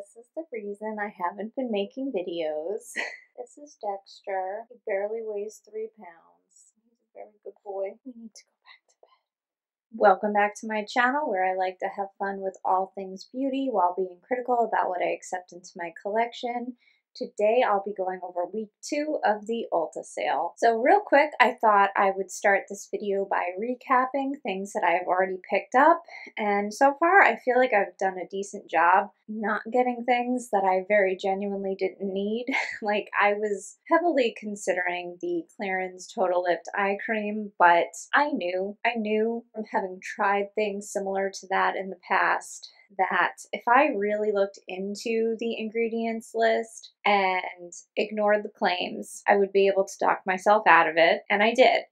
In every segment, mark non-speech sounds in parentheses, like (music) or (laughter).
This is the reason I haven't been making videos. (laughs) this is Dexter. He barely weighs three pounds. He's a very good boy. We need to go back to bed. Welcome back to my channel where I like to have fun with all things beauty while being critical about what I accept into my collection. Today I'll be going over week two of the Ulta sale. So real quick, I thought I would start this video by recapping things that I've already picked up. And so far I feel like I've done a decent job not getting things that I very genuinely didn't need. (laughs) like I was heavily considering the Clarins Total Lift Eye Cream, but I knew, I knew from having tried things similar to that in the past that if I really looked into the ingredients list and ignored the claims, I would be able to talk myself out of it, and I did.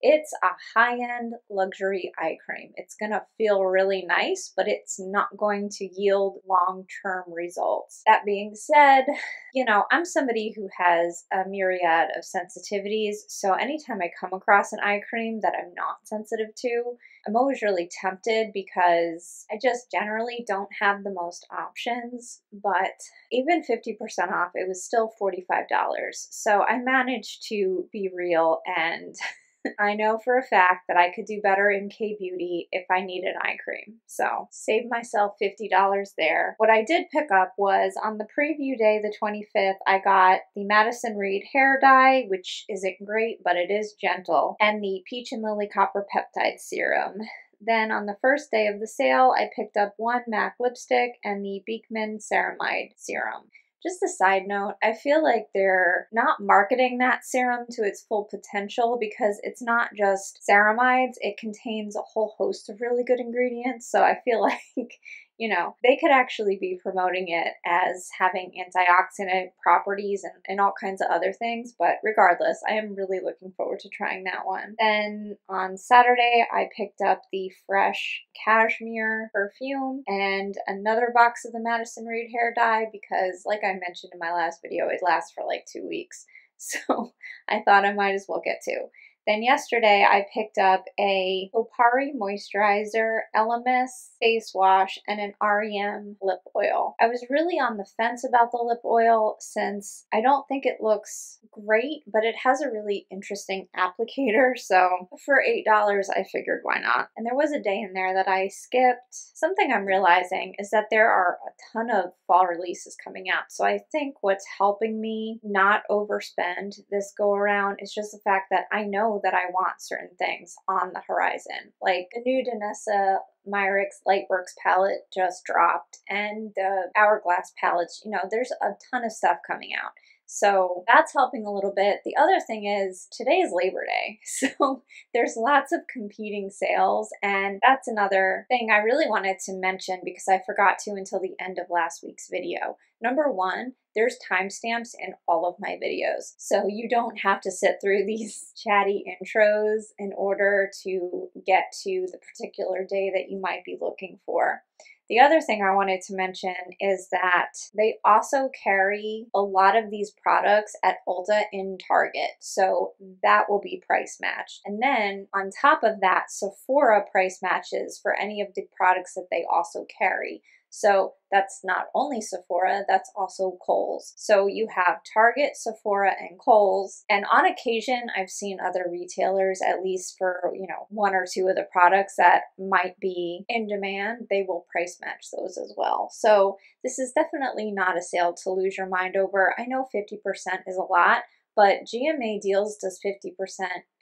It's a high end luxury eye cream. It's going to feel really nice, but it's not going to yield long term results. That being said, you know, I'm somebody who has a myriad of sensitivities. So anytime I come across an eye cream that I'm not sensitive to, I'm always really tempted because I just generally don't have the most options. But even 50% off, it was still $45. So I managed to be real and (laughs) I know for a fact that I could do better in K Beauty if I needed eye cream. So save myself $50 there. What I did pick up was on the preview day, the 25th, I got the Madison Reed hair dye, which isn't great, but it is gentle, and the Peach and Lily Copper Peptide Serum. Then on the first day of the sale, I picked up one MAC lipstick and the Beekman Ceramide Serum. Just a side note, I feel like they're not marketing that serum to its full potential because it's not just ceramides, it contains a whole host of really good ingredients. So I feel (laughs) like you know, they could actually be promoting it as having antioxidant properties and, and all kinds of other things. But regardless, I am really looking forward to trying that one. Then on Saturday, I picked up the Fresh Cashmere perfume and another box of the Madison Reed hair dye because, like I mentioned in my last video, it lasts for like two weeks. (laughs) So I thought I might as well get two. Then yesterday I picked up a Opari moisturizer, Elemis face wash, and an REM lip oil. I was really on the fence about the lip oil since I don't think it looks great, but it has a really interesting (laughs) applicator. So for $8, I figured why not? And there was a day in there that I skipped. Something I'm realizing is that there are a ton of fall releases coming out. So I think what's helping me not overspend this go around is just the fact that I know that I want certain things on the horizon. Like the new Danessa Myricks Lightworks palette just dropped, and the Hourglass palettes. You know, there's a ton of stuff coming out. So that's helping a little bit. The other thing is today is Labor Day. (laughs) So there's lots of competing sales. And that's another thing I really wanted to mention because I forgot to until the end of last week's video. Number one, there's timestamps in all of my videos. So you don't have to sit through (laughs) these chatty intros in order to get to the particular day that you might be looking for. The other thing I wanted to mention is that they also carry a lot of these products at Ulta in Target. So that will be price matched. And then on top of that, Sephora price matches for any of the products that they also carry. So that's not only Sephora, that's also Kohl's. So you have Target, Sephora, and Kohl's. And on occasion, I've seen other retailers, at least for, you know, one or two of the products that might be in demand, they will price match those as well. So this is definitely not a sale to lose your mind over. I know 50% is a lot, but GMA Deals does 50%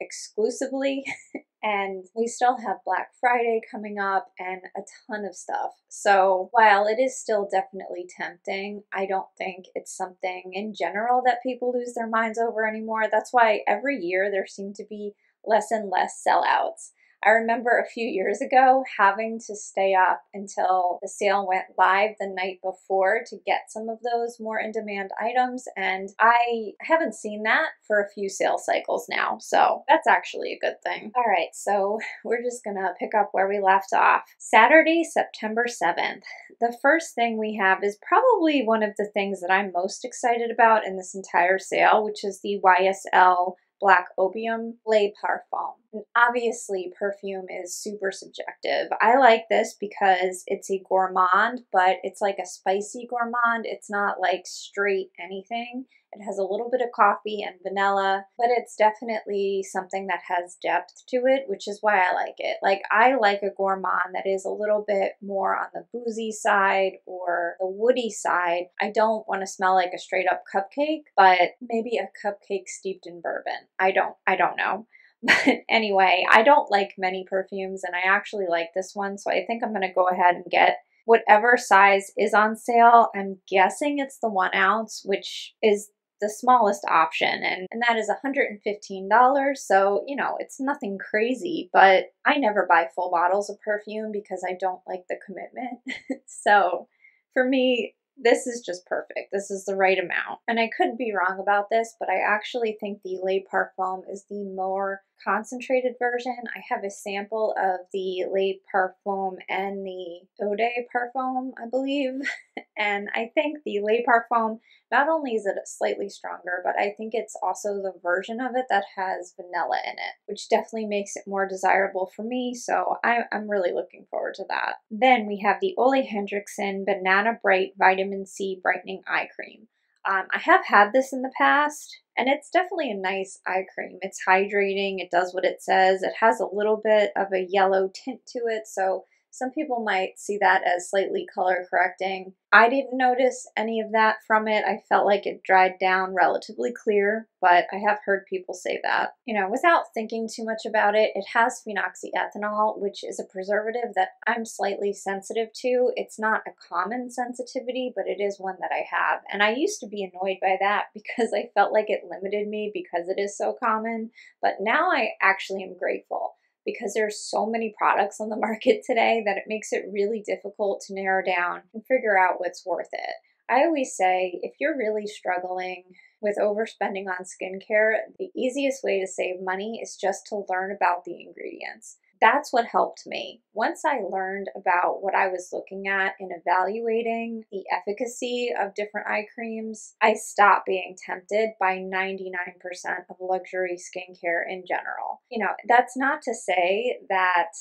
exclusively (laughs) And we still have Black Friday coming up and a ton of stuff. So while it is still definitely tempting, I don't think it's something in general that people lose their minds over anymore. That's why every year there seem to be less and less sellouts. I remember a few years ago having to stay up until the sale went live the night before to get some of those more in demand items, and I haven't seen that for a few sale cycles now, so that's actually a good thing. All right, so we're just gonna pick up where we left off. Saturday, September 7th. The first thing we have is probably one of the things that I'm most excited about in this entire sale, which is the YSL Black Opium Le Parfum. And obviously, perfume is super subjective. I like this because it's a gourmand, but it's like a spicy gourmand. It's not like straight anything. It has a little bit of coffee and vanilla, but it's definitely something that has depth to it, which is why I like it. Like, I like a gourmand that is a little bit more on the boozy side or the woody side. I don't want to smell like a straight up cupcake, but maybe a cupcake steeped in bourbon. I don't, I don't know. (laughs) But anyway, I don't like many perfumes and I actually like this one, so I think I'm going to go ahead and get whatever size is on sale. I'm guessing it's the one ounce, which is the smallest option and, and that is $115 so you know it's nothing crazy but i never buy full bottles of perfume because i don't like the commitment (laughs) so for me this is just perfect. This is the right amount. And I could be wrong about this, but I actually think the Le Parfum is the more concentrated version. I have a sample of the Le Parfum and the Eau de Parfum, I believe. (laughs) and I think the Le Parfum, not only is it slightly stronger, but I think it's also the version of it that has vanilla in it, which definitely makes it more desirable for me. So I, am really looking forward to that. Then we have the Ole Henriksen Banana Bright Vitamin C Brightening Eye Cream. Um, I have had this in the past, and it's definitely a nice eye cream. It's hydrating, it does what it says. It has a little bit of a yellow tint to it, so some people might see that as slightly color correcting. I didn't notice any of that from it. I felt like it dried down relatively clear, but I have heard people say that. You know, without thinking too much about it, it has phenoxyethanol, which is a preservative that I'm slightly sensitive to. It's not a common sensitivity, but it is one that I have. And I used to be annoyed by that (laughs) because I felt like it limited me because it is so common, but now I actually am grateful because there are so many products on the (laughs) market today that it makes it really difficult to narrow down and figure out what's worth it. I always say if you're really struggling with overspending on skincare, the easiest way to save money is just to learn about the ingredients that's what helped me. Once I learned about what I was looking at in evaluating the efficacy of different eye creams, I stopped being tempted by 99% of luxury skincare in general. You know, that's not to say that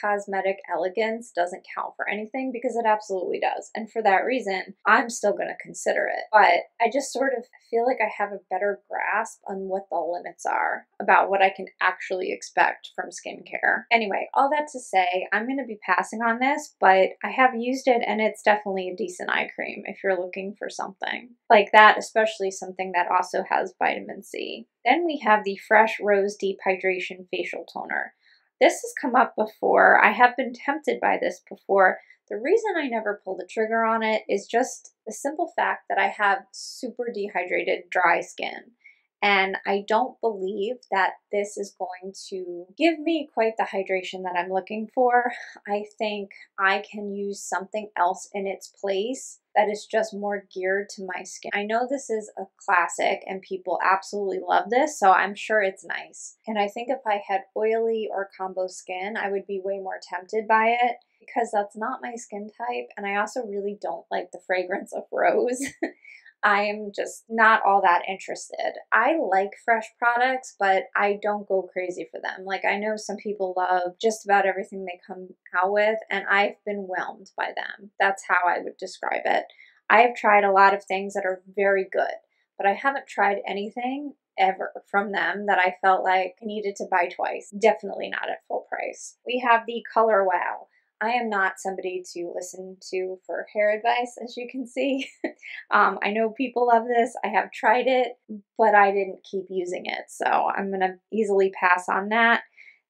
cosmetic elegance doesn't count for anything because it absolutely does. And for that reason, I'm still going to consider it. But I just sort of feel like I have a better grasp on what the limits are about what I can actually expect from skincare. Anyway, all that to say, I'm going to be passing on this, but I have used it and it's definitely a decent eye cream if you're looking for something like that, especially something that also has vitamin C. Then we have the Fresh Rose Deep Hydration Facial Toner. This has come up before. I have been tempted by this before. The reason I never pull the trigger on it is just the simple fact that I have super dehydrated, dry skin. And I don't believe that this is going to give me quite the hydration that I'm looking for. I think I can use something else in its place that is just more geared to my skin. I know this is a classic and people absolutely love this, so I'm sure it's nice. And I think if I had oily or combo skin, I would be way more tempted by it because that's not my skin type. And I also really don't like the fragrance of rose. (laughs) I'm just not all that interested. I like fresh products, but I don't go crazy for them. Like, I know some people love just about everything they come out with, and I've been whelmed by them. That's how I would describe it. I have tried a lot of things that are very good, but I haven't tried anything ever from them that I felt like I needed to buy twice. Definitely not at full price. We have the Color Wow. I am not somebody to listen to for hair advice, as you can see. (laughs) um, I know people love this. I have tried it, but I didn't keep using it. So I'm going to easily pass on that.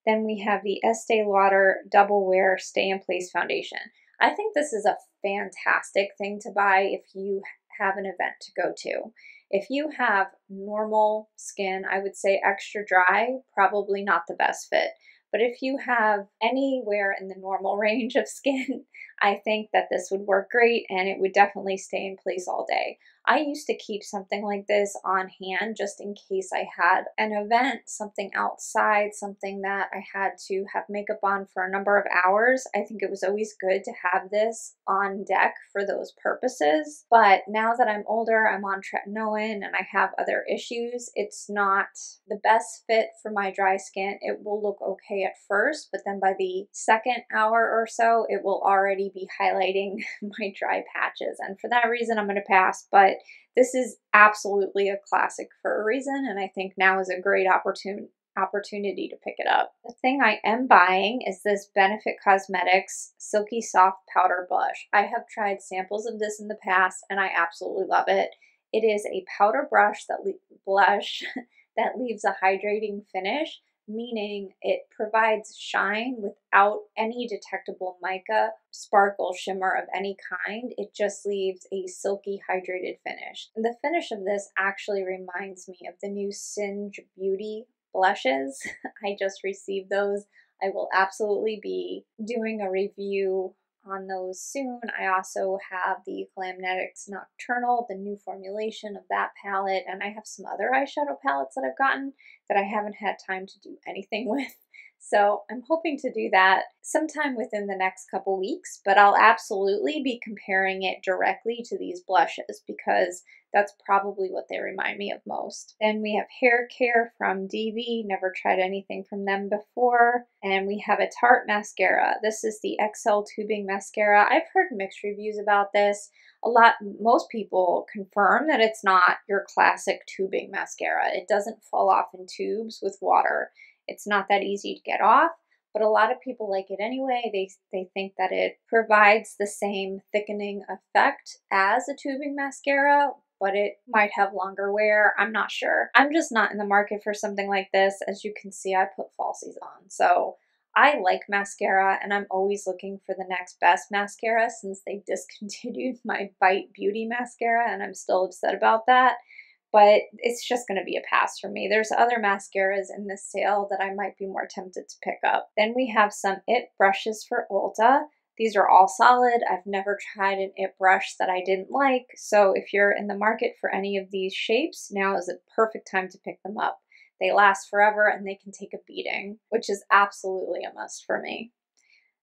Then we have the Estee Lauder Double Wear Stay in Place Foundation. I think this is a fantastic thing to buy if you have an event to go to. If you have normal skin, I would say extra dry, probably not the best fit. But if you have anywhere in the normal (laughs) range of skin, I think that this would work great and it would definitely stay in place all day. I used to keep something like this on hand just in case I had an event, something outside, something that I had to have makeup on for a number of hours. I think it was always good to have this on deck for those purposes. But now that I'm older, I'm on tretinoin and I have other issues, it's not the best fit for my dry skin. It will look okay at first, but then by the second hour or so, it will already be highlighting (laughs) my dry patches. And for that reason, I'm going to pass. But this is absolutely a classic for a reason, and I think now is a great opportunity opportunity to pick it up. The thing I am buying is this Benefit Cosmetics Silky Soft Powder Blush. I have tried samples of this in the past and I absolutely love it. It is a powder brush that blush (laughs) that leaves a hydrating finish meaning it provides shine without any detectable mica, sparkle, shimmer of any kind. It just leaves a silky hydrated finish. And the finish of this actually reminds me of the new Singe Beauty blushes. (laughs) I just received those. I will absolutely be doing a review on those soon. I also have the Glamnetics Nocturnal, the new formulation of that palette, and I have some other eyeshadow palettes that I've gotten that I haven't had time to do anything (laughs) with. So I'm hoping to do that sometime within the next couple weeks, but I'll absolutely be comparing it directly to these blushes because that's probably what they remind me of most. Then we have hair care from DV, never tried anything from them before. And we have a Tarte mascara. This is the XL tubing mascara. I've heard mixed reviews about this. A lot, most people confirm that it's not your classic tubing mascara. It doesn't fall off in tubes with water. It's not that easy to get off, but a lot of people like it anyway. They, they think that it provides the same thickening effect as a tubing mascara, but it might have longer wear. I'm not sure. I'm just not in the market for something like this. As you can see, I put falsies on. So I like mascara and I'm always looking for the next best mascara since they (laughs) discontinued my Bite Beauty mascara and I'm still upset about that but it's just going to be a pass for me. There's other mascaras in this sale that I might be more tempted to pick up. Then we have some IT brushes for Ulta. These are all solid. I've never tried an IT brush that I didn't like, so if you're in the market for any of these shapes, now is a perfect time to pick them up. They last forever and they can take a beating, which is absolutely a must for me.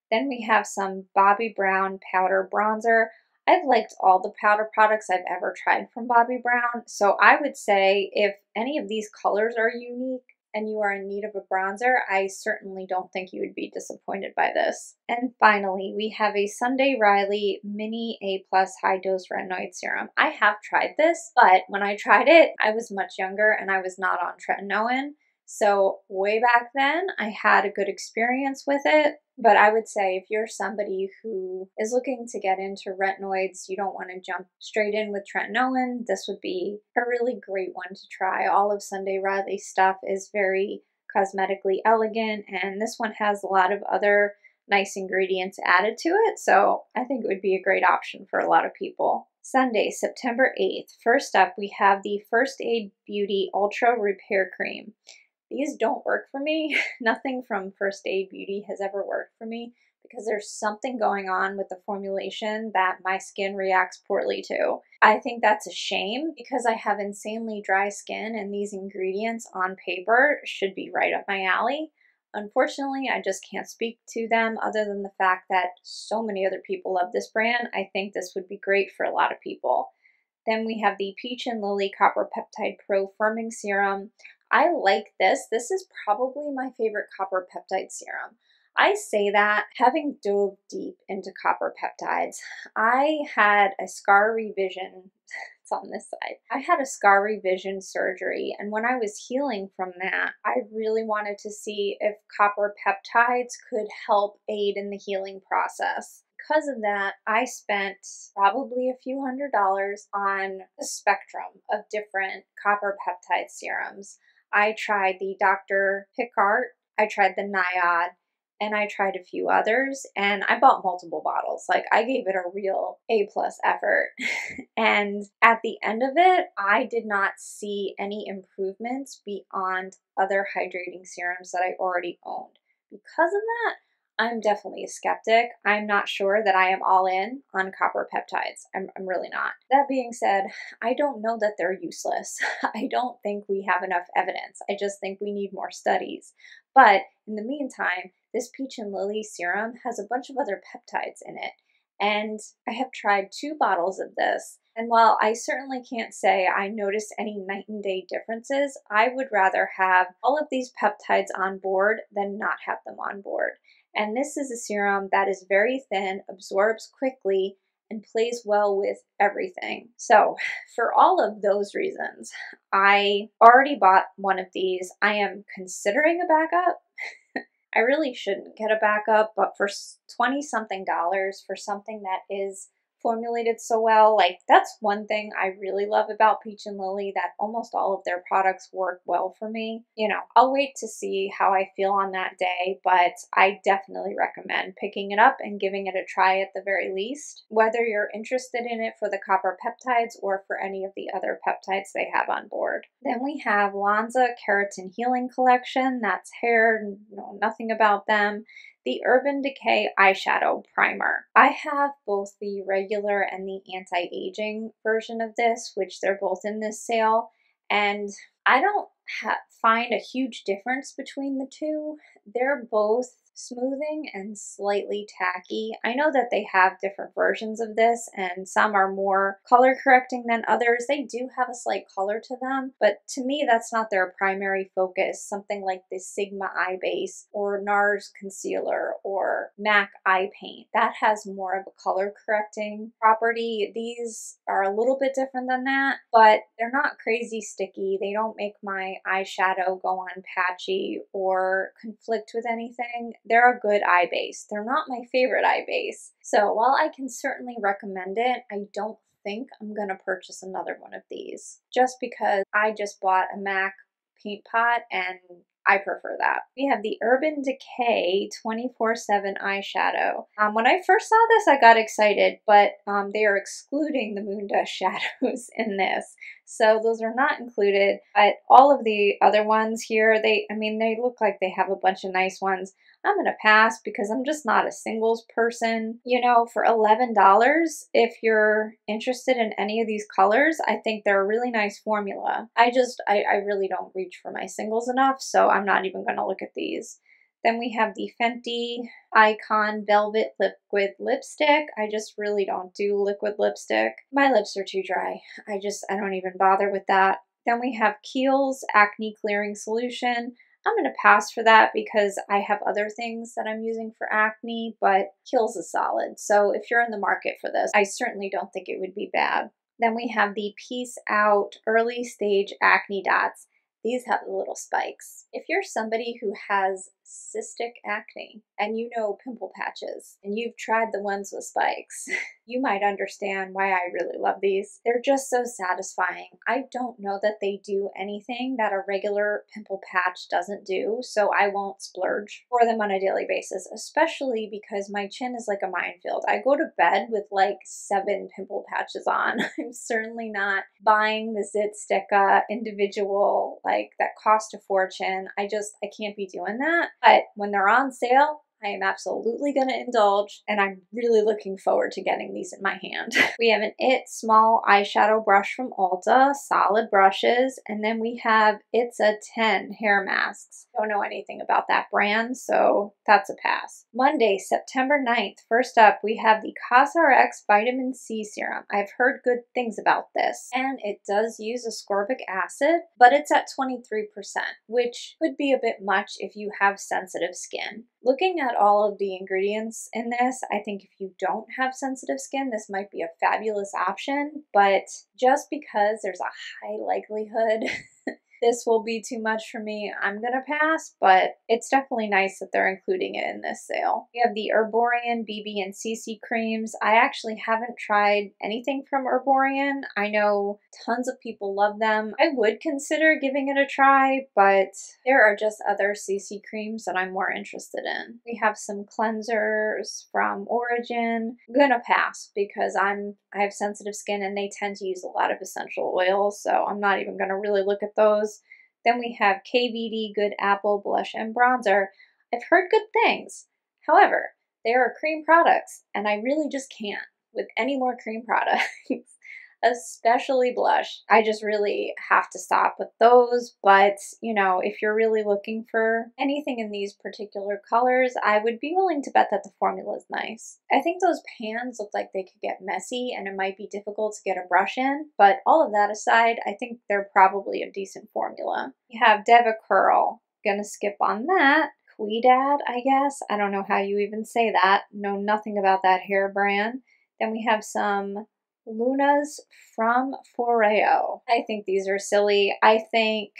Then we have some Bobbi Brown powder bronzer. I've liked all the powder products I've ever tried from Bobbi Brown, so I would say if any of these colors are unique and you are in need of a bronzer, I certainly don't think you would be disappointed by this. And finally, we have a Sunday Riley Mini A Plus High Dose Retinoid Serum. I have tried this, but when I tried it, I was much younger and I was not on tretinoin. So, way back then, I had a good experience with it. But I would say if you're somebody who is looking to get into retinoids, you don't want to jump straight in with tretinoin, this would be a really great one to try. All of Sunday Riley stuff is very cosmetically elegant, and this one has a lot of other nice ingredients added to it. So I think it would be a great option for a lot of people. Sunday, September 8th. First up, we have the First Aid Beauty Ultra Repair Cream. These don't work for me. (laughs) Nothing from First Aid Beauty has ever worked for me because there's something going on with the formulation that my skin reacts poorly to. I think that's a shame because I have insanely dry skin and these ingredients on paper should be right up my alley. Unfortunately, I just can't speak to them other than the fact that so many other people love this brand. I think this would be great for a lot of people. Then we have the Peach and Lily Copper Peptide Pro Firming Serum. I like this. This is probably my favorite copper peptide serum. I say that having dove deep into copper peptides, I had a scar revision. (laughs) It's on this side. I had a scar revision surgery, and when I was healing from that, I really wanted to see if copper peptides could help aid in the healing process because of that, I spent probably a few hundred dollars on a spectrum of different copper peptide serums. I tried the Dr. Pickart, I tried the NIOD, and I tried a few others and I bought multiple bottles. Like I gave it a real A plus effort. (laughs) and at the end of it, I did not see any improvements beyond other hydrating serums that I already owned. Because of that, I'm definitely a skeptic. I'm not sure that I am all in on copper peptides. I'm, I'm really not. That being said, I don't know that they're useless. (laughs) I don't think we have enough evidence. I just think we need more studies. But in the meantime, this peach and lily serum has a bunch of other peptides in it. And I have tried two bottles of this. And while I certainly can't say I noticed any night and day differences, I would rather have all of these peptides on board than not have them on board. And this is a serum that is very thin, absorbs quickly, and plays well with everything. So, for all of those reasons, I already bought one of these. I am considering a backup. (laughs) I really shouldn't get a backup, but for 20 something dollars for something that is formulated so well. Like that's one thing I really love about Peach and Lily that almost all of their products work well for me. You know, I'll wait to see how I feel on that day, but I definitely recommend picking it up and giving it a try at the very least, whether you're interested in it for the copper peptides or for any of the other peptides they have on board. Then we have L'ANZA Keratin Healing Collection. That's hair, know nothing about them the Urban Decay Eyeshadow Primer. I have both the regular and the anti-aging version of this, which they're both in this sale, and I don't find a huge difference between the two. They're both smoothing and slightly tacky. I know that they have different versions of this and some are more color correcting than others. They do have a slight color to them, but to me that's not their primary focus. Something like the Sigma Eye Base or NARS Concealer or MAC Eye Paint. That has more of a color correcting property. These are a little bit different than that, but they're not crazy sticky. They don't make my eyeshadow go on patchy or conflict with anything they're a good eye base. They're not my favorite eye base. So while I can certainly recommend it, I don't think I'm going to purchase another one of these just because I just bought a MAC paint pot and I prefer that. We have the Urban Decay 24-7 eyeshadow. Um, when I first saw this, I got excited, but um, they are excluding the moon dust (laughs) shadows in this. So those are not included. But all of the other ones here, they, I mean, they look like they have a bunch of nice ones. I'm going to pass because I'm just not a singles person. You know, for $11, if you're interested in any of these colors, I think they're a really nice formula. I just, I, I really don't reach for my singles enough, so I'm not even going to look at these. Then we have the Fenty Icon Velvet Liquid Lipstick. I just really don't do liquid lipstick. My lips are too dry. I just, I don't even bother with that. Then we have Kiehl's Acne Clearing Solution. I'm going to pass for that because I have other things that I'm using for acne, but Kiehl's is solid. So if you're in the market for this, I certainly don't think it would be bad. Then we have the Peace Out Early Stage Acne Dots. These have little spikes. If you're somebody who has cystic acne and you know pimple patches and you've tried the ones with spikes, (laughs) you might understand why I really love these. They're just so satisfying. I don't know that they do anything that a regular pimple patch doesn't do, so I won't splurge for them on a daily basis, especially because my chin is like a minefield. I go to bed with like seven pimple patches on. (laughs) I'm certainly not buying the ZitSticka individual like that cost a fortune. I just I can't be doing that. But when they're on sale, I am absolutely going to indulge, and I'm really looking forward to getting these in my hand. (laughs) we have an IT Small Eyeshadow Brush from Ulta, solid brushes, and then we have It's a 10 hair masks. Don't know anything about that brand, so that's a pass. Monday, September 9th, first up, we have the COSRX Vitamin C Serum. I've heard good things about this, and it does use ascorbic acid, but it's at 23%, which could be a bit much if you have sensitive skin. Looking at all of the ingredients in this, I think if you don't have sensitive skin, this might be a fabulous option, but just because there's a high likelihood (laughs) this will be too much for me, I'm gonna pass, but it's definitely nice that they're including it in this sale. We have the Erborian BB and CC creams. I actually haven't tried anything from Erborian. I know tons of people love them. I would consider giving it a try, but there are just other CC creams that I'm more interested in. We have some cleansers from Origin. I'm gonna pass because I'm I have sensitive skin and they tend to use a lot of essential oils, so I'm not even gonna really look at those then we have KVD Good Apple Blush and Bronzer. I've heard good things. However, they are cream products, and I really just can't with any more cream products. (laughs) especially blush. I just really have to stop with those. But, you know, if you're really looking for anything in these particular colors, I would be willing to bet that the formula is nice. I think those pans look like they could get messy and it might be difficult to get a brush in. But all of that aside, I think they're probably a decent formula. You have DevaCurl. Gonna skip on that. Quedad, I guess. I don't know how you even say that. Know nothing about that hair brand. Then we have some Lunas from Foreo. I think these are silly. I think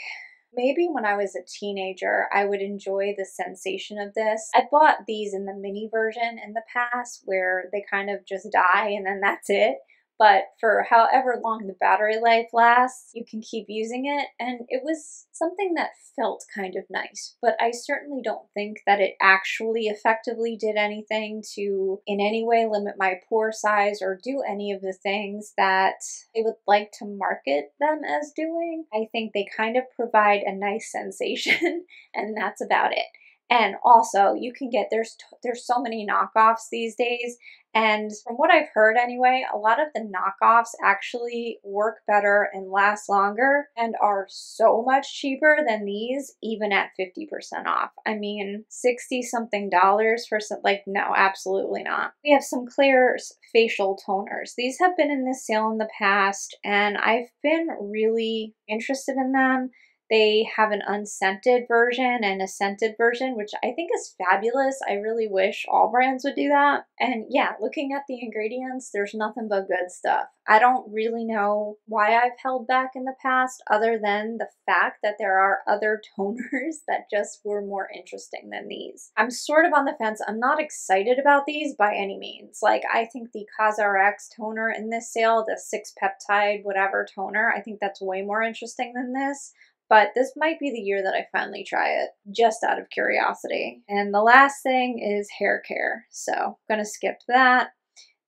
maybe when I was a teenager, I would enjoy the sensation of this. I bought these in the mini version in the past where they kind of just die and then that's it but for however long the battery life lasts, you can keep using it. And it was something that felt kind of nice, but I certainly don't think that it actually effectively did anything to in any way limit my pore size or do any of the things that I would like to market them as doing. I think they kind of provide a nice (laughs) sensation, and that's about it. And also, you can get there's there's so many knockoffs these days, and from what I've heard anyway, a lot of the knockoffs actually work better and last longer and are so much cheaper than these, even at 50% off. I mean, 60 something dollars for some, like, no, absolutely not. We have some Klairs facial toners. These have been in this sale in the past, and I've been really interested in them. They have an unscented version and a scented version, which I think is fabulous. I really wish all brands would do that. And yeah, looking at the ingredients, there's nothing but good stuff. I don't really know why I've held back in the past, other than the fact that there are other (laughs) toners that just were more interesting than these. I'm sort of on the fence. I'm not excited about these by any means. Like, I think the CosRX toner in this sale, the six peptide whatever toner, I think that's way more interesting than this but this might be the year that I finally try it, just out of curiosity. And the last thing is hair care, so I'm gonna skip that.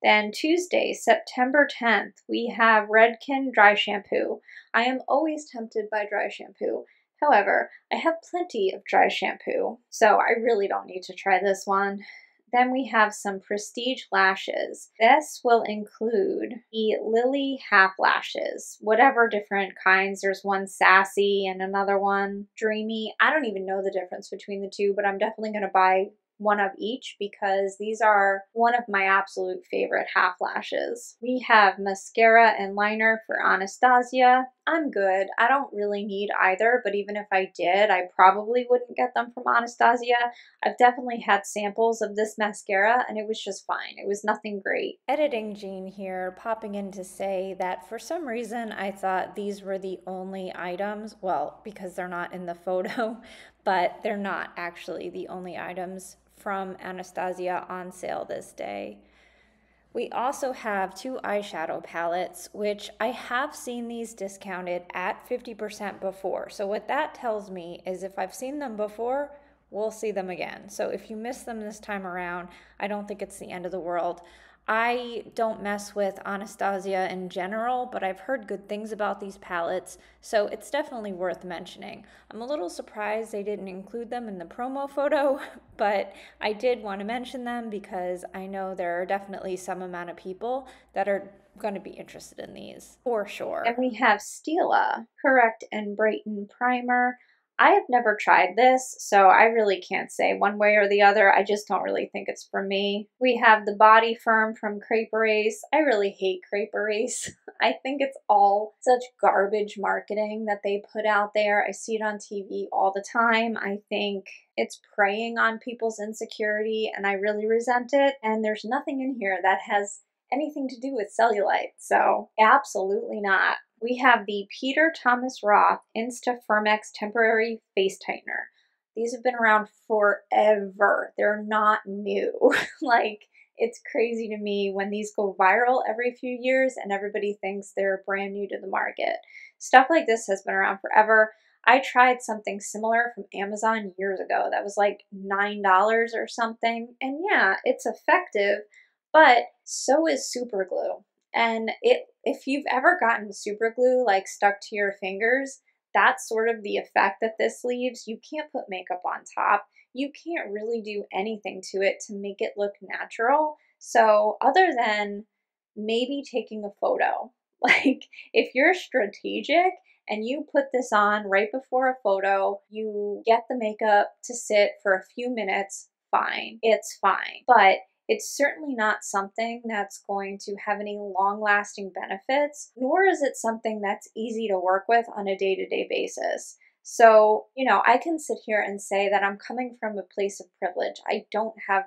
Then Tuesday, September 10th, we have Redken Dry Shampoo. I am always tempted by dry shampoo. However, I have plenty of dry shampoo, so I really don't need to try this one. Then we have some Prestige lashes. This will include the Lily half lashes, whatever different kinds. There's one sassy and another one dreamy. I don't even know the difference between the two, but I'm definitely going to buy one of each because these are one of my absolute favorite half lashes. We have mascara and liner for Anastasia. I'm good. I don't really need either, but even if I did, I probably wouldn't get them from Anastasia. I've definitely had samples of this mascara and it was just fine. It was nothing great. Editing Jean here, popping in to say that for some reason I thought these were the only items, well, because they're not in the photo, (laughs) but they're not actually the only items from Anastasia on sale this day. We also have two eyeshadow palettes, which I have seen these discounted at 50% before. So what that tells me is if I've seen them before, we'll see them again. So if you miss them this time around, I don't think it's the end of the world. I don't mess with Anastasia in general, but I've heard good things about these palettes, so it's definitely worth mentioning. I'm a little surprised they didn't include them in the promo photo, (laughs) but I did want to mention them because I know there are definitely some amount of people that are going to be interested in these for sure. And we have Stila Correct and Brighten Primer. I have never tried this, so I really can't say one way or the other. I just don't really think it's for me. We have the Body Firm from Crepe Erase. I really hate Crepe Erase. (laughs) I think it's all such garbage marketing that they put out there. I see it on TV all the time. I think it's preying on people's insecurity and I really resent it. And there's nothing in here that has anything to do with cellulite. So, absolutely not we have the Peter Thomas Roth Insta Firmex Temporary Face Tightener. These have been around forever. They're not new. (laughs) like, it's crazy to me when these go viral every few years and everybody thinks they're brand new to the market. Stuff like this has been around forever. I tried something similar from Amazon years ago that was like $9 or something. And yeah, it's effective, but so is super glue. And it if you've ever gotten super glue like stuck to your fingers, that's sort of the effect that this leaves. You can't put makeup on top. you can't really do anything to it to make it look natural. So, other than maybe taking a photo, (laughs) like if you're strategic and you put this on right before a photo, you get the makeup to sit for a few minutes, fine. It's fine. But it's certainly not something that's going to have any long lasting benefits, nor is it something that's easy to work with on a day to day basis. So, you know, I can sit here and say that I'm coming from a place of privilege. I don't have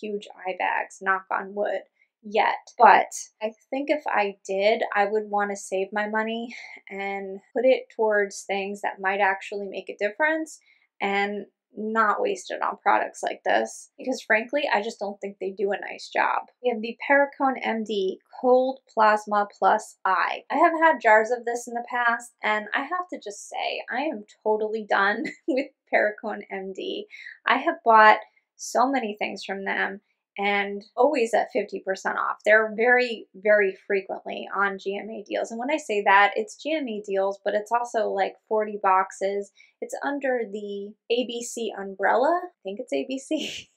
huge eye bags, knock on wood yet. But I think if I did, I would want to save my money and put it towards things that might actually make a difference and not wasted on products like this because frankly, I just don't think they do a nice job. We have the Perricone MD Cold Plasma Plus Eye. I have had jars of this in the past and I have to just say, I am totally done (laughs) with Perricone MD. I have bought so many things from them and always at 50% off. They're very, very frequently on GMA deals. And when I say that, it's GMA deals, but it's also like 40 boxes. It's under the ABC umbrella. I think it's ABC. (laughs)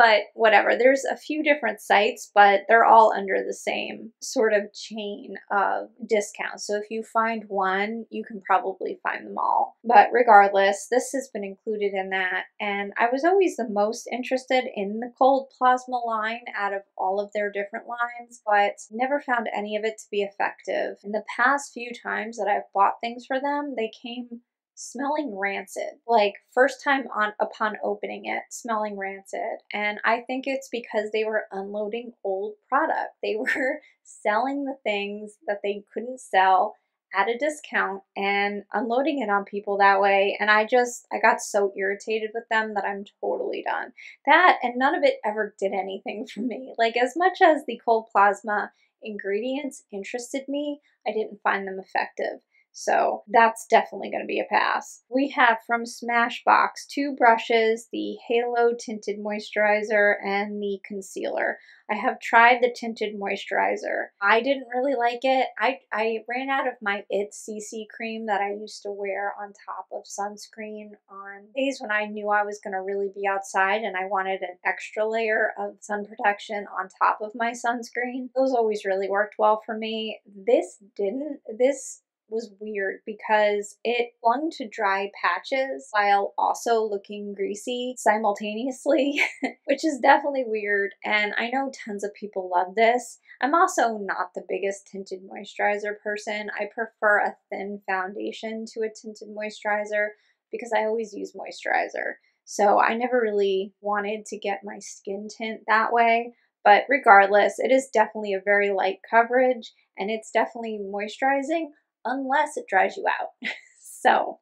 but whatever. There's a few different sites, but they're all under the same sort of chain of discounts. So if you find one, you can probably find them all. But regardless, this has been included in that. And I was always the most interested in the cold plasma line out of all of their different lines, but never found any of it to be effective. In the past few times that I've bought things for them, they came smelling rancid. Like first time on upon opening it, smelling rancid. And I think it's because they were unloading old product. They (laughs) were selling the things that they couldn't sell at a discount and unloading it on people that way. And I just, I got so irritated with them that I'm totally done. That and none of it ever did anything for me. Like, as much as the cold plasma ingredients interested me, I didn't find them effective. So that's definitely going to be a pass. We have from Smashbox two brushes, the Halo Tinted Moisturizer and the Concealer. I have tried the tinted moisturizer. I didn't really like it. I, I ran out of my IT CC cream that I used to wear on top of sunscreen on days when I knew I was going to really be outside and I wanted an extra layer of sun protection on top of my sunscreen. Those always really worked well for me. This didn't. This was weird because it clung to dry patches while also looking greasy simultaneously, (laughs) which is definitely weird. And I know tons of people love this. I'm also not the biggest tinted moisturizer person. I prefer a thin foundation to a tinted moisturizer because I always use moisturizer. So I never really wanted to get my skin tint that way. But regardless, it is definitely a very light coverage and it's definitely moisturizing, unless it dries you out. (laughs) so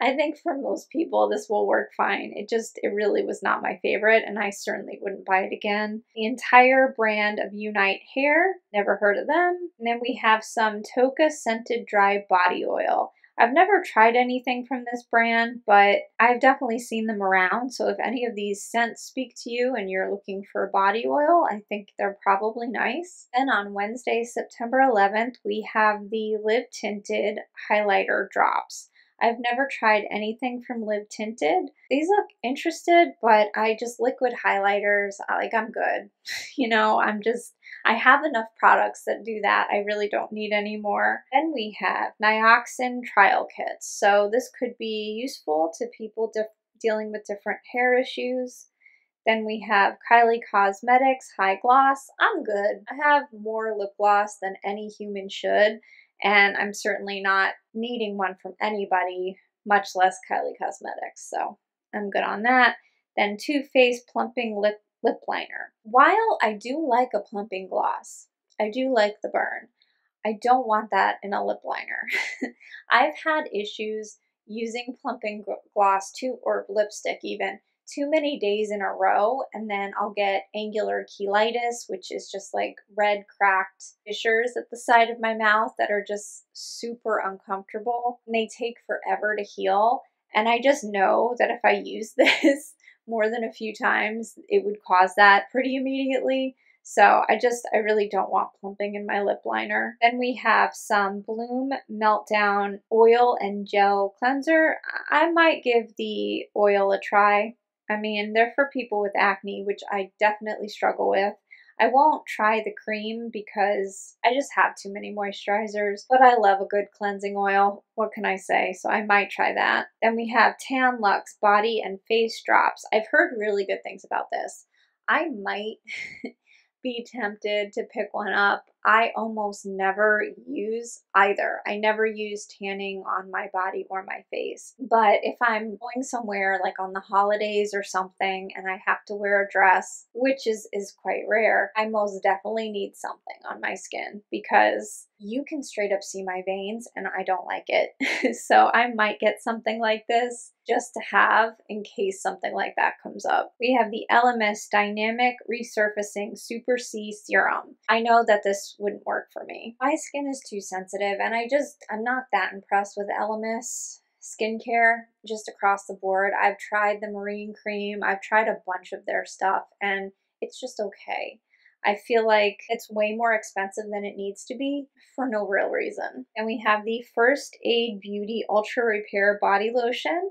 I think for most people this will work fine. It just, it really was not my favorite and I certainly wouldn't buy it again. The entire brand of Unite Hair, never heard of them. And then we have some Tocca Scented Dry Body Oil. I've never tried anything from this brand, but I've definitely seen them around. So if any of these scents speak to you and you're looking for body oil, I think they're probably nice. Then on Wednesday, September 11th, we have the Live Tinted Highlighter Drops. I've never tried anything from Live Tinted. These look interested, but I just liquid highlighters, like I'm good. (laughs) you know, I'm just, I have enough products that do that. I really don't need any more. Then we have Nioxin trial kits. So this could be useful to people dealing with different hair issues. Then we have Kylie Cosmetics High Gloss. I'm good. I have more lip gloss than any human should and I'm certainly not needing one from anybody, much less Kylie Cosmetics. So I'm good on that. Then Too Faced Plumping Lip, Lip Liner. While I do like a plumping gloss, I do like the burn. I don't want that in a lip liner. (laughs) I've had issues using plumping gloss too, or lipstick even, too many days in a row and then I'll get angular cheilitis, which is just like red cracked fissures at the side of my mouth that are just super uncomfortable. And they take forever to heal. And I just know that if I use (laughs) this more than a few times, it would cause that pretty immediately. So I just, I really don't want plumping in my lip liner. Then we have some Blume Meltdown Oil and Gel Cleanser. I might give the oil a try I mean, they're for people with acne, which I definitely struggle with. I won't try the cream because I just have too many moisturizers, but I love a good cleansing oil. What can I say? So I might try that. Then we have Tan Luxe Body and Face Drops. I've heard really good things about this. I might (laughs) be tempted to pick one up. I almost never use either. I never use tanning on my body or my face. But if I'm going somewhere like on the holidays or something and I have to wear a dress, which is is quite rare, I most definitely need something on my skin because you can straight up see my veins and I don't like it. (laughs) so I might get something like this just to have in case something like that comes up. We have the Elemis Dynamic Resurfacing Super C Serum. I know that this wouldn't work for me. My skin is too sensitive and I just, I'm not that impressed with Elemis skincare just across the board. I've tried the marine cream, I've tried a bunch of their stuff and it's just okay. I feel like it's way more expensive than it needs to be for no real reason. And we have the First Aid Beauty Ultra Repair Body Lotion.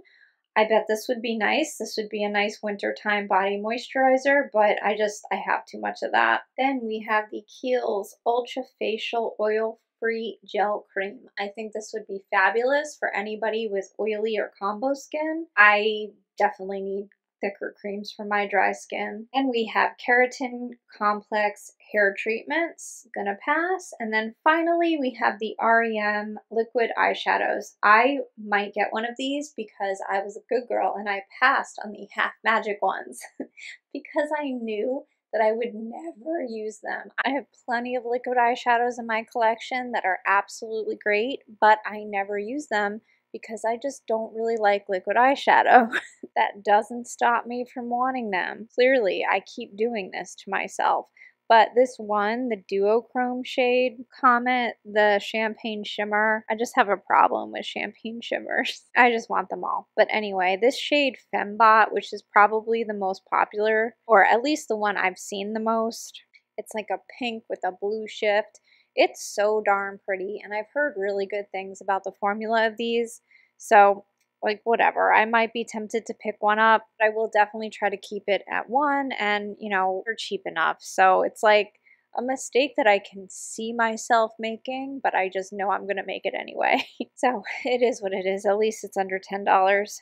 I bet this would be nice. This would be a nice wintertime body moisturizer, but I just, I have too much of that. Then we have the Kiehl's Ultra Facial Oil Free Gel Cream. I think this would be fabulous for anybody with oily or combo skin. I definitely need thicker creams for my dry skin. And we have Keratin Complex hair treatments, gonna pass. And then finally, we have the REM liquid eyeshadows. I might get one of these because I was a good girl and I passed on the half magic ones (laughs) because I knew that I would never use them. I have plenty of liquid eyeshadows in my collection that are absolutely great, but I never use them because I just don't really like liquid eyeshadow. (laughs) that doesn't stop me from wanting them. Clearly, I keep doing this to myself. But this one, the duochrome shade Comet, the champagne shimmer, I just have a problem with champagne shimmers. (laughs) I just want them all. But anyway, this shade Fembot, which is probably the most popular, or at least the one I've seen the most, it's like a pink with a blue shift. It's so darn pretty, and I've heard really good things about the formula of these. So like whatever. I might be tempted to pick one up, but I will definitely try to keep it at one and, you know, they're cheap enough. So it's like a mistake that I can see myself making, but I just know I'm going to make it anyway. (laughs) so it is what it is. At least it's under $10.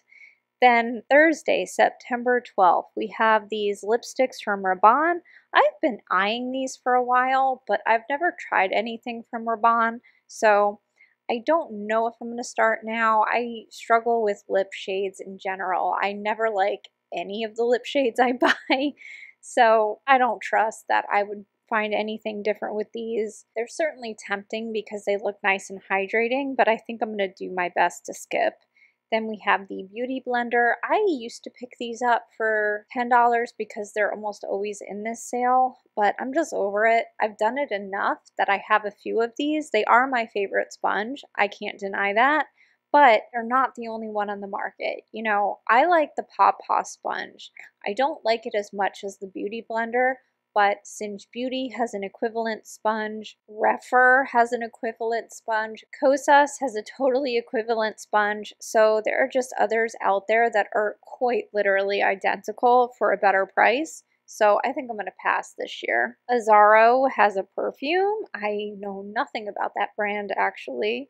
Then Thursday, September 12th, we have these lipsticks from Rabanne. I've been eyeing these for a while, but I've never tried anything from Rabanne. So I don't know if I'm going to start now. I struggle with lip shades in general. I never like any of the lip shades I (laughs) buy. So I don't trust that I would find anything different with these. They're certainly tempting because they look nice and hydrating, but I think I'm going to do my best to skip. Then we have the Beauty Blender. I used to pick these up for $10 because they're almost always in this sale, but I'm just over it. I've done it enough that I have a few of these. They are my favorite sponge. I can't deny that but they're not the only one on the market. You know, I like the Paw Paw sponge. I don't like it as much as the Beauty Blender, but Singe Beauty has an equivalent sponge, Rephr has an equivalent sponge, Kosas has a totally equivalent sponge, so there are just others out there that are quite literally identical for a better price. So I think I'm going to pass this year. Azzaro has a perfume. I know nothing about that brand actually.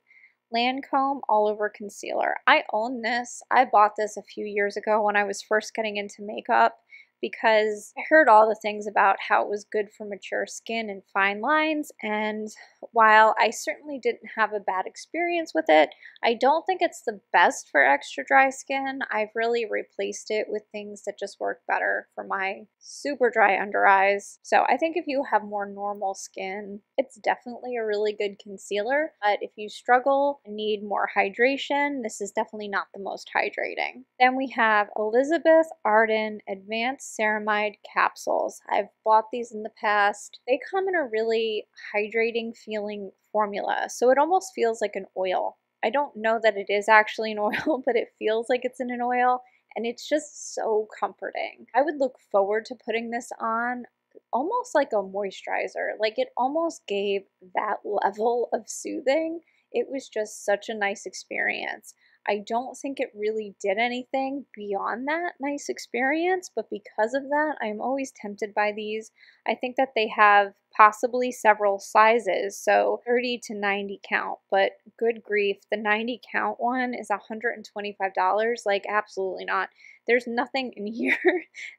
Lancome All Over Concealer. I own this. I bought this a few years ago when I was first getting into makeup because I heard all the things about how it was good for mature skin and fine lines. And while I certainly didn't have a bad experience with it, I don't think it's the best for extra dry skin. I've really replaced it with things that just work better for my super dry under eyes. So I think if you have more normal skin, it's definitely a really good concealer. But if you struggle and need more hydration, this is definitely not the most hydrating. Then we have Elizabeth Arden Advanced ceramide capsules. I've bought these in the past. They come in a really hydrating feeling formula, so it almost feels like an oil. I don't know that it is actually an (laughs) oil, but it feels like it's in an oil, and it's just so comforting. I would look forward to putting this on almost like a moisturizer. Like it almost gave that level of soothing. It was just such a nice experience. I don't think it really did anything beyond that nice experience, but because of that, I'm always tempted by these. I think that they have possibly several sizes, so 30 to 90 count, but good grief, the 90 count one is $125. Like, absolutely not. There's nothing in (laughs) here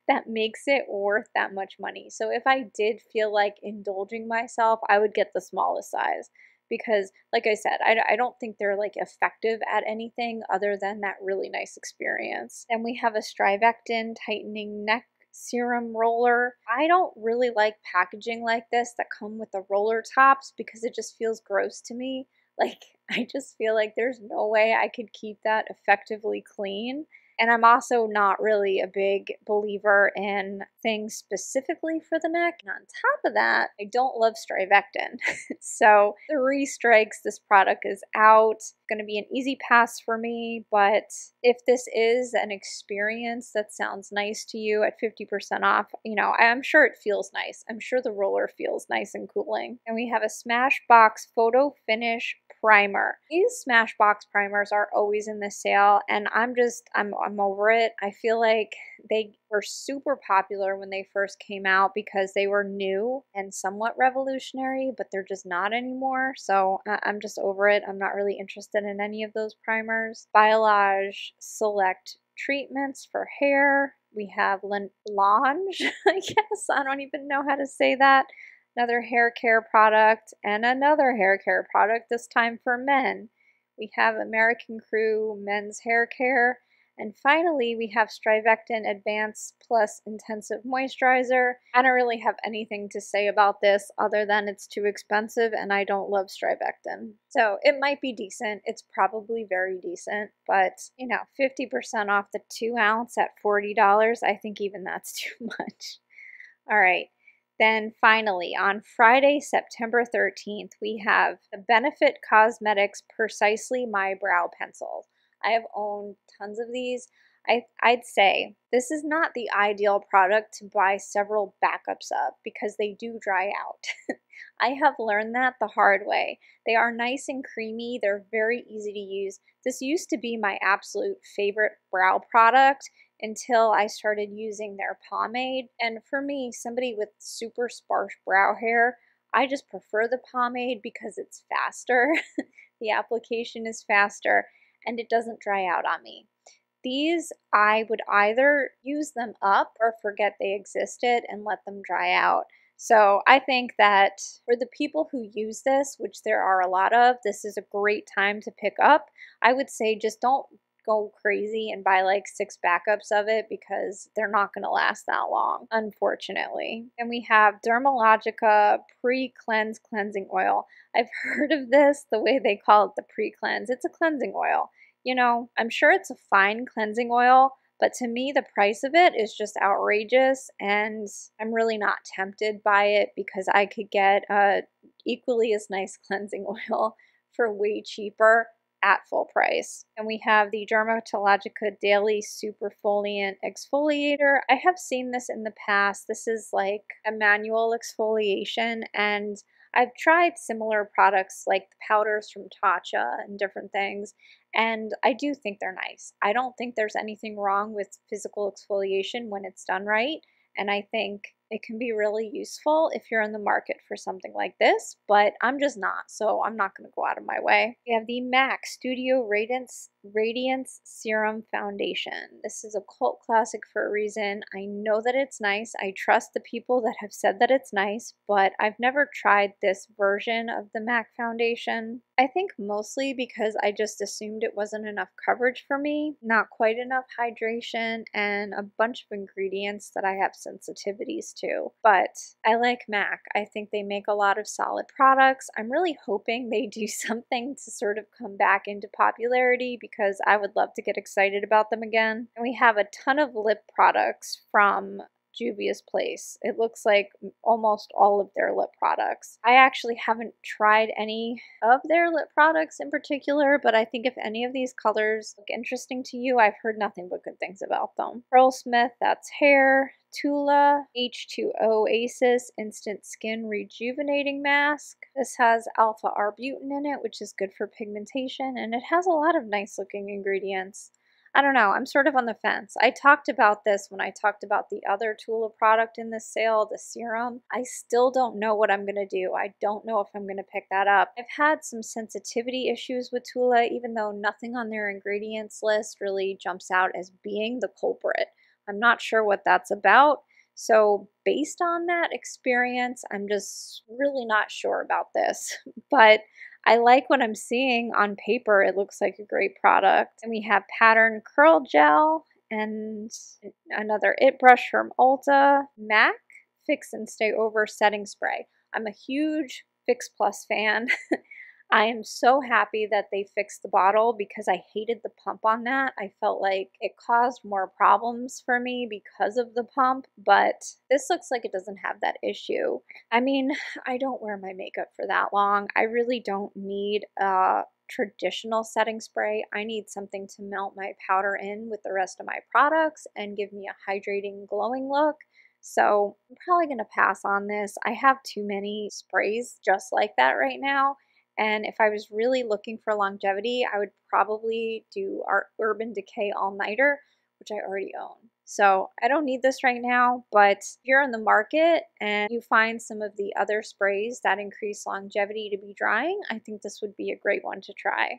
that makes it worth that much money. So, if I did feel like indulging myself, I would get the smallest size because like i said I, I don't think they're like effective at anything other than that really nice experience and we have a strivectin tightening neck serum roller. I don't really like packaging like this that come with the roller tops because it just feels gross to me. Like, (laughs) I just feel like there's no way I could keep that effectively clean. And I'm also not really a big believer in things specifically for the neck. And on top of that, I don't love Strivectin. (laughs) so three strikes, this product is out. To be an easy pass for me, but if this is an experience that sounds nice to you at 50% off, you know, I'm sure it feels nice. I'm sure the roller feels nice and cooling. And we have a Smashbox Photo Finish primer. These Smashbox primers are always in the sale and I'm just I'm I'm over it. I feel like they were super popular when they first came out because they were new and somewhat revolutionary, but they're just not anymore. So I'm just over it. I'm not really interested in any of those primers. Biolage Select treatments for hair. We have Lange, (laughs) I guess. I don't even know how to say that another hair care product, and another hair care product, this time for men. We have American Crew Men's Hair Care. And finally, we have Strivectin Advanced Plus Intensive Moisturizer. I don't really have anything to say about this other than it's too expensive and I don't love Strivectin. So it might be decent. It's probably very decent, but you know, 50% off the two ounce at $40, I think even that's (laughs) too much. All right. Then finally, on Friday, September 13th, we have the Benefit Cosmetics Precisely My Brow Pencil. I have owned tons of these. I, I'd say this is not the ideal product to buy several backups of because they do dry out. (laughs) I have learned that the hard way. They are nice and creamy, they're very easy to use. This used to be my absolute favorite brow product until I started using their pomade. And for me, somebody with super sparse brow hair, I just prefer the pomade because it's faster. (laughs) the application is faster and it doesn't dry out on me. These, I would either use them up or forget they existed and let them dry out. So I think that for the people who use this, which there are a lot of, this is a great time to pick up. I would say just don't go crazy and buy like six backups of it because they're not going to last that long, unfortunately. And we have Dermalogica Pre-Cleanse Cleansing Oil. I've (laughs) heard of this, the way they call it the pre-cleanse. It's a cleansing oil. You know, I'm sure it's a fine cleansing oil, but to me, the price of it is just outrageous, and I'm really not tempted by it because I could get a equally as nice (laughs) cleansing oil for way cheaper at full price. And we have the Dermatologica Daily Superfoliant Exfoliator. I have seen this in the past. This is like a manual exfoliation and I've tried similar products like the powders from Tatcha and different things, and I do think they're nice. I don't think there's anything wrong with physical exfoliation when it's done right, and I think it can be really useful if you're in the market for something like this, but I'm just not, so I'm not going to go out of my way. We have the MAC Studio Radiance, Radiance Serum Foundation. This is a cult classic for a reason. I know that it's nice. I trust the people that have said that it's nice, but I've never tried this version of the MAC foundation. I think mostly because I just assumed it wasn't enough coverage for me, not quite enough hydration, and a bunch of ingredients that I have sensitivities to. But I like MAC. I think they make a lot of solid products. I'm really hoping they do (laughs) something to sort of come back into popularity because I would love to get excited about them again. And we have a ton of lip products from Juvia's Place. It looks like almost all of their lip products. I actually haven't tried any of their lip products in particular, but I think if any of these colors look interesting to you, I've heard nothing but good things about them. Pearl Smith, that's hair. Tula H2O Oasis Instant Skin Rejuvenating Mask. This has alpha arbutin in it, which is good for pigmentation, and it has a lot of nice looking ingredients. I don't know, I'm sort of on the fence. I talked about this when I talked about the other Tula product in this sale, the serum. I still don't know what I'm going to do. I don't know if I'm going to pick that up. I've had some sensitivity issues with Tula, even though nothing on their ingredients list really jumps out as being the culprit. I'm not sure what that's about. So, based on that experience, I'm just really not sure about this. (laughs) But I like what I'm seeing on paper. It looks like a great product. And we have Pattern Curl Gel and another It Brush from Ulta. MAC Fix and Stay Over Setting Spray. I'm a huge Fix Plus fan. (laughs) I am so happy that they fixed the bottle because I hated the pump on that. I felt like it caused more problems for me because of the pump, but this looks like it doesn't have that issue. I mean, I don't wear my makeup for that long. I really don't need a traditional setting spray. I need something to melt my powder in with the rest of my products and give me a hydrating, glowing look. So I'm probably going to pass on this. I have too many sprays just like that right now and if I was really looking for longevity, I would probably do our Urban Decay All Nighter, which I already own. So I don't need this right now, but if you're in the market and you find some of the other sprays that increase longevity to be drying, I think this would be a great one to try.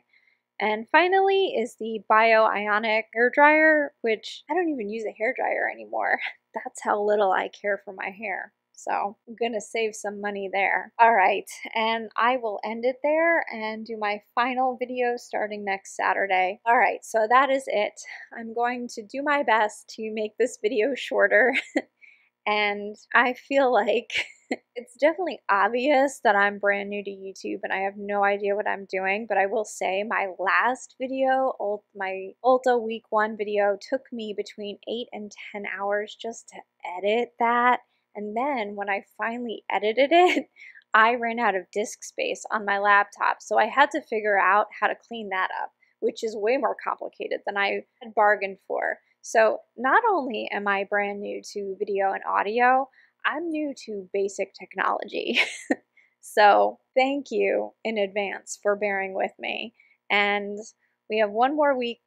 And finally is the Bio Ionic hair dryer, which I don't even use a hair dryer anymore. (laughs) That's how little I care for my hair. So I'm going to save some money there. All right, and I will end it there and do my final video starting next Saturday. All right, so that is it. I'm going to do my best to make this video shorter. (laughs) and I feel like (laughs) it's definitely obvious that I'm brand new to YouTube and I have no idea what I'm doing, but I will say my last video, my Ulta week one video, took me between 8 and 10 hours just to edit that and then when I finally edited it, (laughs) I ran out of disk space on my laptop. So I had to figure out how to clean that up, which is way more complicated than I had bargained for. So not only am I brand new to video and audio, I'm new to basic technology. (laughs) so thank you in advance for bearing with me. And we have one more week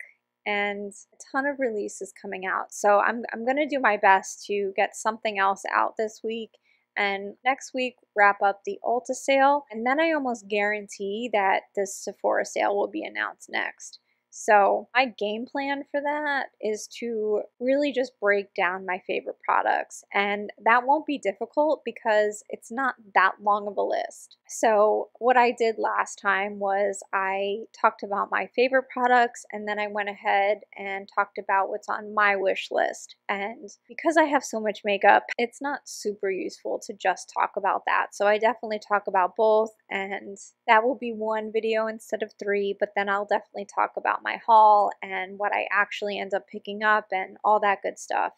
and a ton of releases coming out. So I'm, I'm going to do my best to get something else out this week and next week wrap up the Ulta sale. And then I almost guarantee that this Sephora sale will be announced next. So, my game plan for that is to really just break down my favorite products. And that won't be difficult because it's not that long of a list. So, what I did last time was I talked about my favorite products and then I went ahead and talked about what's on my wish list. And because I have so much makeup, it's not super useful to just talk about that. So, I definitely talk about both, and that will be one video instead of three, but then I'll definitely talk about my haul and what I actually end up picking up and all that good stuff.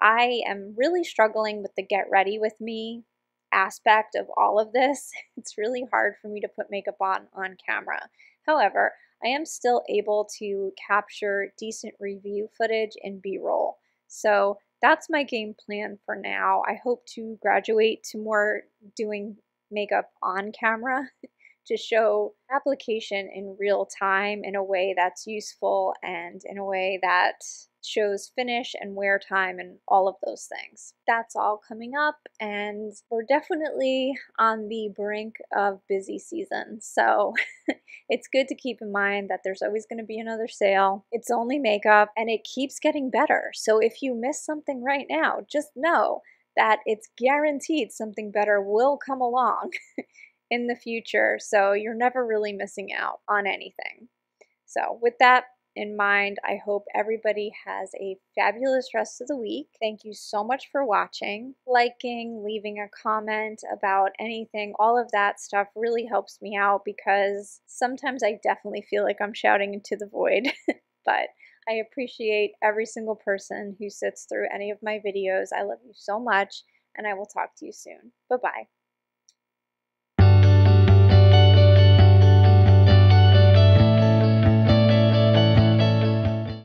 I am really struggling with the get ready with me aspect of all of this. (laughs) It's really hard for me to put makeup on on camera. However, I am still able to capture decent review footage in B-roll. So that's my game plan for now. I hope to graduate to more doing makeup on camera (laughs) to show application in real time in a way that's useful and in a way that shows finish and wear time and all of those things. That's all coming up, and we're definitely on the brink of busy season. So (laughs) it's good to keep in mind that there's always going to be another sale. It's only makeup and it keeps getting better. So if you miss something right now, just know that it's guaranteed something better will come along. (laughs) in the future. So you're never really missing out on anything. So, with that in mind, I hope everybody has a fabulous rest of the week. Thank you so much for watching. Liking, leaving a comment about anything, all of that stuff really helps me out because sometimes I definitely feel like I'm shouting into the void. (laughs) but I appreciate every single person who sits through any of my videos. I love you so much, and I will talk to you soon. Bye bye.